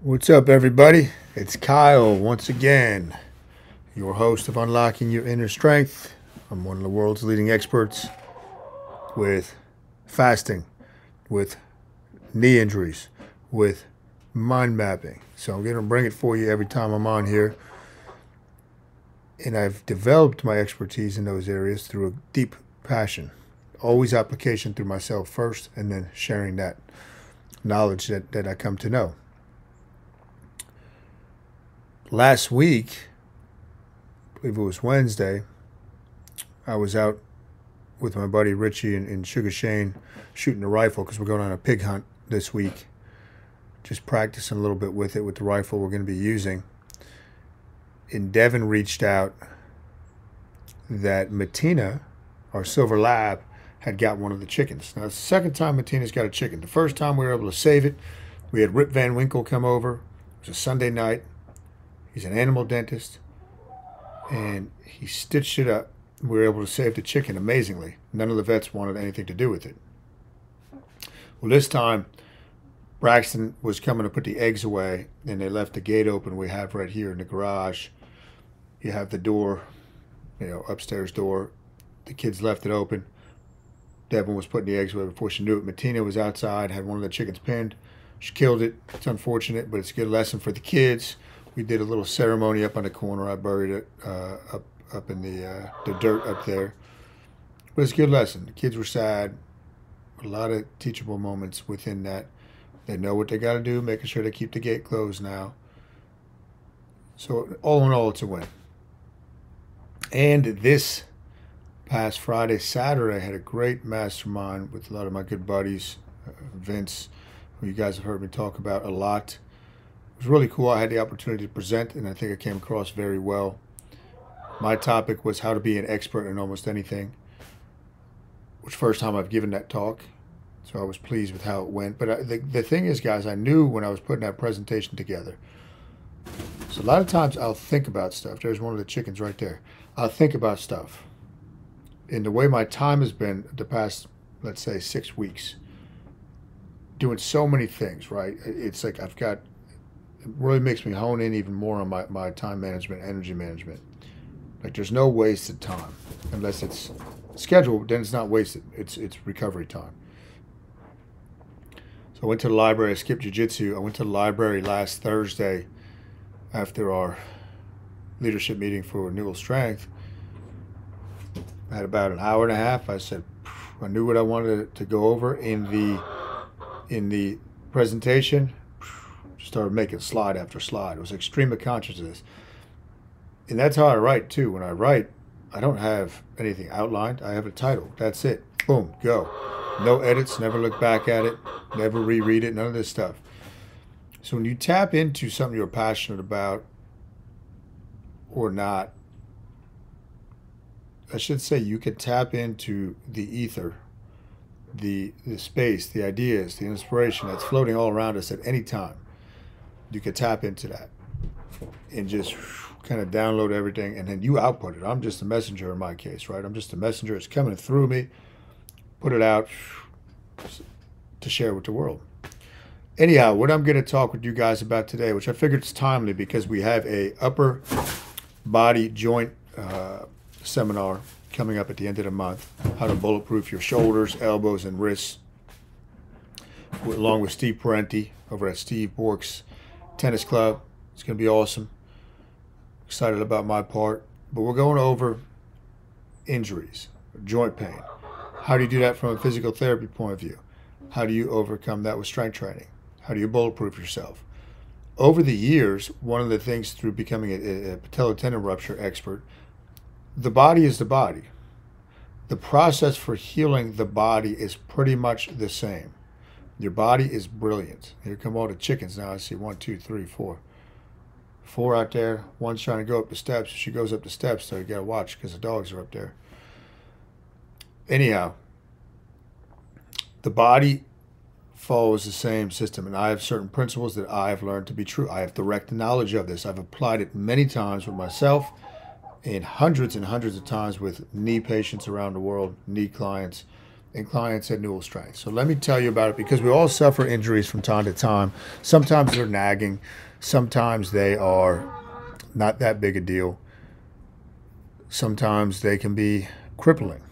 What's up, everybody? It's Kyle once again, your host of Unlocking Your Inner Strength. I'm one of the world's leading experts with fasting, with knee injuries, with mind mapping. So I'm going to bring it for you every time I'm on here. And I've developed my expertise in those areas through a deep passion. Always application through myself first, and then sharing that knowledge that, that I come to know. Last week, I believe it was Wednesday, I was out with my buddy Richie and, and Sugar Shane shooting a rifle because we're going on a pig hunt this week. Just practicing a little bit with it with the rifle we're going to be using. And Devin reached out that Matina, our silver lab, had got one of the chickens. Now, it's the second time Matina's got a chicken. The first time we were able to save it, we had Rip Van Winkle come over. It was a Sunday night. He's an animal dentist. And he stitched it up. We were able to save the chicken amazingly. None of the vets wanted anything to do with it. Well, this time, Braxton was coming to put the eggs away, and they left the gate open we have right here in the garage. You have the door, you know, upstairs door. The kids left it open. Devin was putting the eggs away before she knew it. Matina was outside, had one of the chickens pinned. She killed it. It's unfortunate, but it's a good lesson for the kids. We did a little ceremony up on the corner. I buried it uh, up up in the uh, the dirt up there. But it's a good lesson. The kids were sad. A lot of teachable moments within that. They know what they got to do, making sure they keep the gate closed now. So all in all, it's a win. And this past Friday, Saturday, I had a great mastermind with a lot of my good buddies, uh, Vince, who you guys have heard me talk about a lot. It was really cool. I had the opportunity to present, and I think I came across very well. My topic was how to be an expert in almost anything, which first time I've given that talk, so I was pleased with how it went. But I, the, the thing is, guys, I knew when I was putting that presentation together. So a lot of times I'll think about stuff. There's one of the chickens right there. I'll think about stuff. In the way my time has been the past, let's say, six weeks, doing so many things, right? It's like I've got, really makes me hone in even more on my, my time management, energy management. Like there's no wasted time unless it's scheduled, then it's not wasted. It's it's recovery time. So I went to the library, I skipped jujitsu. I went to the library last Thursday after our leadership meeting for renewal strength. I had about an hour and a half. I said I knew what I wanted to go over in the in the presentation. Started making slide after slide. It was conscious of this and that's how I write too. When I write, I don't have anything outlined. I have a title. That's it. Boom, go. No edits. Never look back at it. Never reread it. None of this stuff. So when you tap into something you're passionate about or not, I should say you can tap into the ether, the the space, the ideas, the inspiration that's floating all around us at any time. You can tap into that and just kind of download everything, and then you output it. I'm just a messenger in my case, right? I'm just a messenger. It's coming through me. Put it out to share with the world. Anyhow, what I'm going to talk with you guys about today, which I figured it's timely because we have a upper body joint uh, seminar coming up at the end of the month. How to bulletproof your shoulders, elbows, and wrists, along with Steve Parenti over at Steve Bork's Tennis Club. It's going to be awesome excited about my part. But we're going over injuries, joint pain. How do you do that from a physical therapy point of view? How do you overcome that with strength training? How do you bulletproof yourself? Over the years, one of the things through becoming a, a patellar tendon rupture expert, the body is the body. The process for healing the body is pretty much the same. Your body is brilliant. Here come all the chickens now. I see one, two, three, four four out there. One's trying to go up the steps. She goes up the steps, so you got to watch because the dogs are up there. Anyhow, the body follows the same system, and I have certain principles that I have learned to be true. I have direct knowledge of this. I've applied it many times with myself and hundreds and hundreds of times with knee patients around the world, knee clients, and clients at Newell Strength. So let me tell you about it because we all suffer injuries from time to time. Sometimes they're nagging, sometimes they are not that big a deal. Sometimes they can be crippling.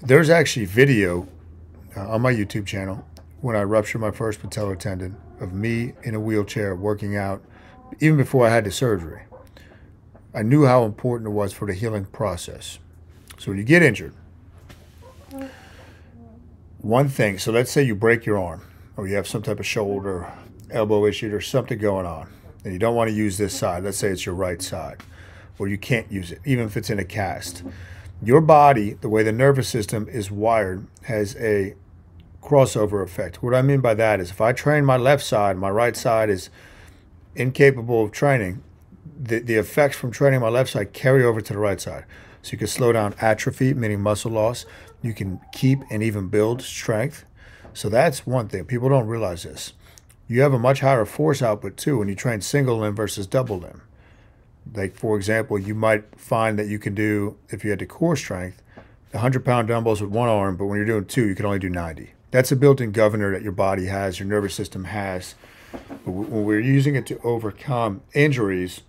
There's actually video uh, on my YouTube channel when I ruptured my first patellar tendon of me in a wheelchair working out even before I had the surgery. I knew how important it was for the healing process. So when you get injured, one thing, so let's say you break your arm or you have some type of shoulder, elbow issue or something going on and you don't want to use this side. Let's say it's your right side or you can't use it, even if it's in a cast. Your body, the way the nervous system is wired, has a crossover effect. What I mean by that is if I train my left side, my right side is incapable of training, the, the effects from training my left side carry over to the right side. So you can slow down atrophy, meaning muscle loss. You can keep and even build strength. So that's one thing. People don't realize this. You have a much higher force output too when you train single limb versus double limb. Like, for example, you might find that you can do, if you had the core strength, 100 pound dumbbells with one arm, but when you're doing two, you can only do 90. That's a built in governor that your body has, your nervous system has. But when we're using it to overcome injuries,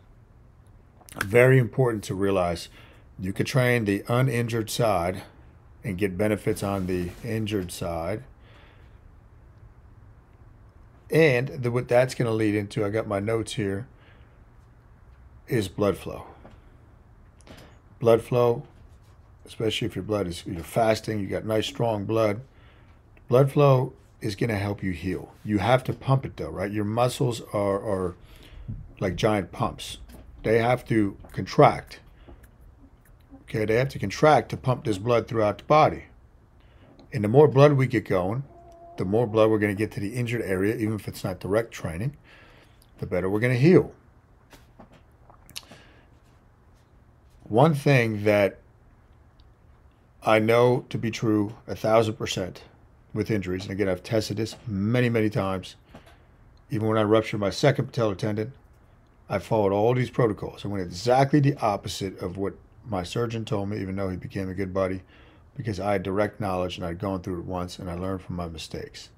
very important to realize you could train the uninjured side and get benefits on the injured side. And the, what that's going to lead into, I got my notes here, is blood flow. Blood flow, especially if your blood is, you're fasting, you got nice strong blood. Blood flow is going to help you heal. You have to pump it though, right? Your muscles are, are like giant pumps. They have to contract. Okay, they have to contract to pump this blood throughout the body. And the more blood we get going, the more blood we're going to get to the injured area, even if it's not direct training, the better we're going to heal. One thing that I know to be true a thousand percent with injuries, and again, I've tested this many, many times. Even when I ruptured my second patellar tendon, I followed all these protocols. I went exactly the opposite of what my surgeon told me, even though he became a good buddy, because I had direct knowledge and I'd gone through it once and I learned from my mistakes.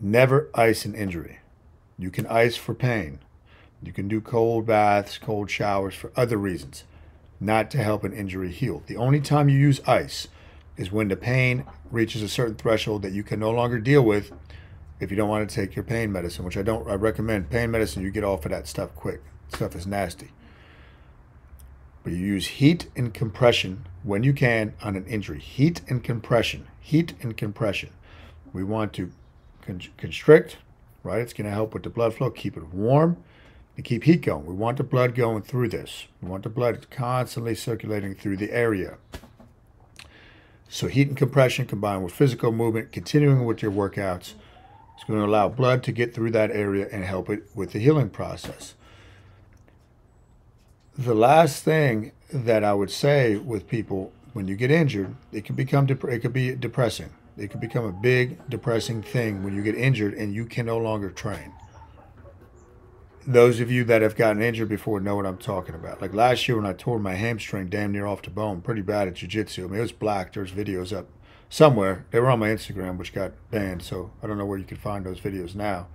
Never ice an injury. You can ice for pain. You can do cold baths, cold showers for other reasons, not to help an injury heal. The only time you use ice is when the pain reaches a certain threshold that you can no longer deal with if you don't want to take your pain medicine, which I don't I recommend pain medicine, you get off of that stuff quick. Stuff is nasty. But you use heat and compression when you can on an injury. Heat and compression. Heat and compression. We want to con- constrict, right? It's going to help with the blood flow, keep it warm, and keep heat going. We want the blood going through this. We want the blood constantly circulating through the area. So heat and compression combined with physical movement, continuing with your workouts, it's going to allow blood to get through that area and help it with the healing process. The last thing that I would say with people when you get injured, it can become it could be depressing. It can become a big depressing thing when you get injured and you can no longer train. Those of you that have gotten injured before know what I'm talking about. Like last year when I tore my hamstring damn near off the bone, pretty bad at jiu-jitsu. I mean, it was black. There's videos up somewhere. They were on my Instagram, which got banned, so I don't know where you can find those videos now.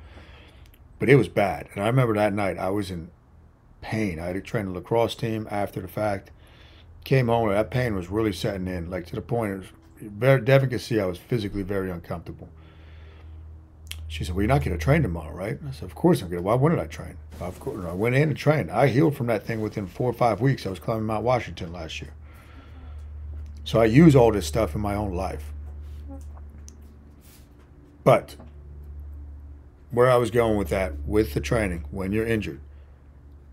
But it was bad. And I remember that night I was in pain. I had to train a lacrosse team after the fact. Came home and that pain was really setting in, like to the point it was very Devin could see I was physically very uncomfortable. She said, Well, you're not going to train tomorrow, right? I said, Of course I'm going to. Why wouldn't I train? Of course. I went in and trained. I healed from that thing within four or five weeks. I was climbing Mount Washington last year. So I use all this stuff in my own life. But where I was going with that, with the training, when you're injured,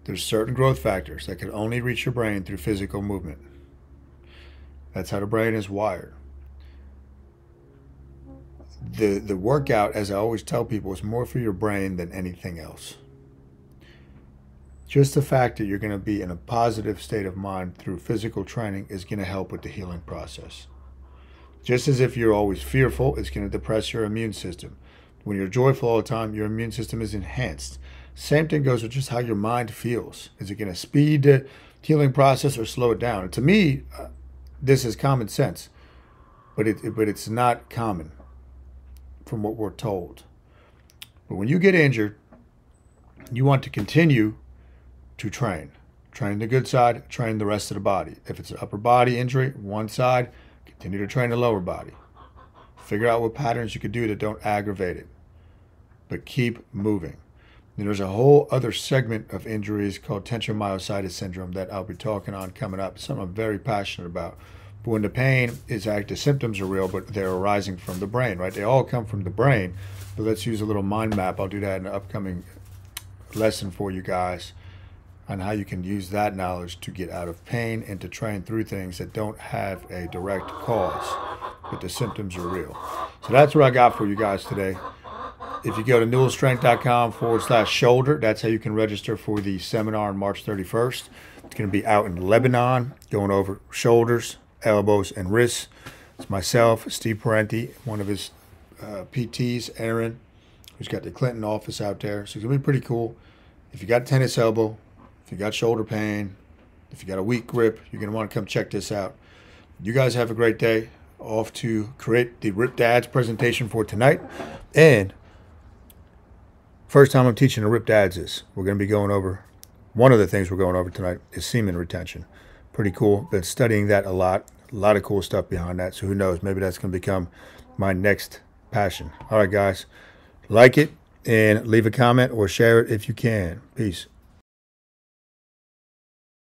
there's certain growth factors that can only reach your brain through physical movement. That's how the brain is wired. The, the workout, as I always tell people, is more for your brain than anything else. Just the fact that you're going to be in a positive state of mind through physical training is going to help with the healing process. Just as if you're always fearful, it's going to depress your immune system. When you're joyful all the time, your immune system is enhanced. Same thing goes with just how your mind feels. Is it going to speed the healing process or slow it down? To me, uh, this is common sense. but it but it's not common from what we're told. But when you get injured, you want to continue to train. Train the good side, train the rest of the body. If it's an upper body injury, one side, continue to train the lower body. Figure out what patterns you could do that don't aggravate it. But keep moving. And there's a whole other segment of injuries called tension myositis syndrome that I'll be talking on coming up. Something I'm very passionate about. But when the pain is active, symptoms are real, but they're arising from the brain, right? They all come from the brain. But let's use a little mind map. I'll do that in an upcoming lesson for you guys on how you can use that knowledge to get out of pain and to train through things that don't have a direct cause, but the symptoms are real. So that's what I got for you guys today. If you go to newellstrength.com forward slash shoulder, that's how you can register for the seminar on March 31st. It's going to be out in Lebanon, going over shoulders, elbows, and wrists. It's myself, Steve Parenti, one of his uh, PTs, Aaron, who's got the Clinton office out there. So it's going to be pretty cool. If you got tennis elbow, if you got shoulder pain, if you got a weak grip, you're going to want to come check this out. You guys have a great day. Off to create the Rip Dads presentation for tonight. And First time I'm teaching the ripped Dads is we're going to be going over one of the things we're going over tonight is semen retention. Pretty cool. Been studying that a lot. A lot of cool stuff behind that. So who knows? Maybe that's going to become my next passion. All right, guys. Like it and leave a comment or share it if you can. Peace.